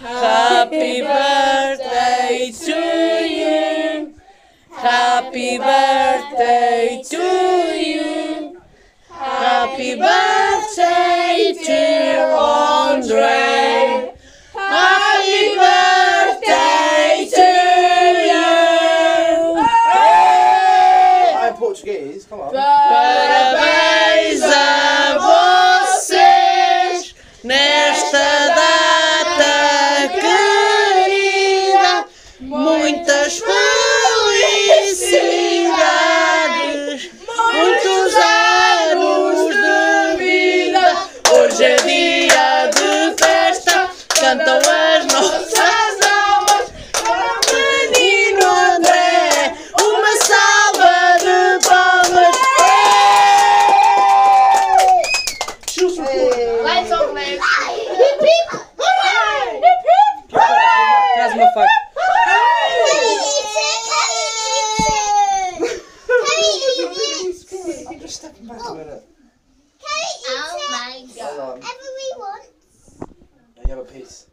Happy birthday to you. Happy birthday to you. Happy birthday dear Andre. Happy birthday to you. I'm Portuguese, come on. Parabéns Muitas felicidades, muitos anos de vida. Hoje é dia de festa, cantam as nossas stepping back a minute. Oh my god. Hold on. Everyone. You have a piece.